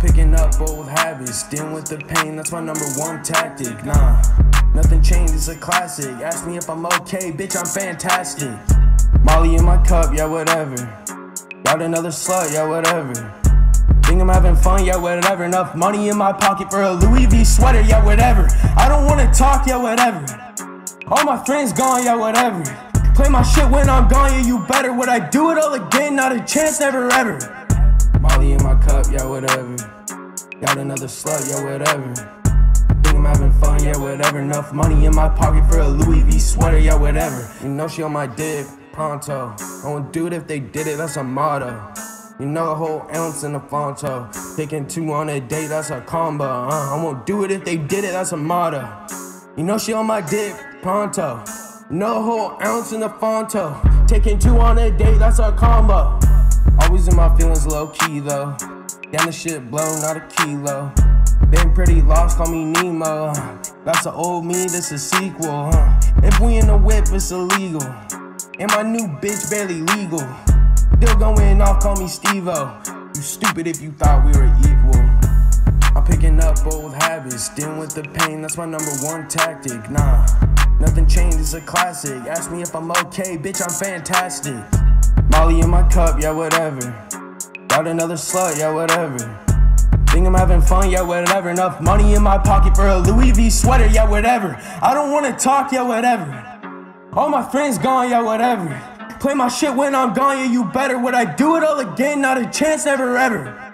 picking up old habits, dealing with the pain, that's my number one tactic. Nah, nothing changed, it's a classic. Ask me if I'm okay, bitch, I'm fantastic. Molly in my cup, yeah, whatever. Got another slut, yeah, whatever. Think I'm having fun, yeah, whatever. Enough money in my pocket for a Louis V sweater, yeah, whatever. I don't wanna talk, yeah, whatever. All my friends gone, yeah, whatever. Play my shit when I'm gone, yeah, you better. Would I do it all again? Not a chance, never ever. Molly in my yeah, whatever. Got another slut, yeah, whatever. Think I'm having fun, yeah, whatever. Enough money in my pocket for a Louis V sweater, yeah, whatever. You know she on my dick, pronto. I won't do it if they did it, that's a motto. You know a whole ounce in the Fonto. Taking two on a date, that's a combo. Uh, I won't do it if they did it, that's a motto. You know she on my dick, pronto. No whole ounce in the Fonto. Taking two on a date, that's a combo. Always in my feelings low key though. Damn the shit blow, not a kilo. Been pretty lost, call me Nemo. That's an old me, this a sequel. Huh? If we in the whip, it's illegal. And my new bitch barely legal. Still going off, call me Steve-O. You stupid if you thought we were equal. I'm picking up old habits, dealing with the pain, that's my number one tactic. Nah, nothing changed, it's a classic. Ask me if I'm okay, bitch, I'm fantastic. Molly in my cup, yeah, whatever. Got another slut, yeah, whatever. Think I'm having fun, yeah, whatever. Enough money in my pocket for a Louis V sweater, yeah, whatever. I don't wanna talk, yeah, whatever. All my friends gone, yeah, whatever. Play my shit when I'm gone, yeah, you better. Would I do it all again? Not a chance, never ever.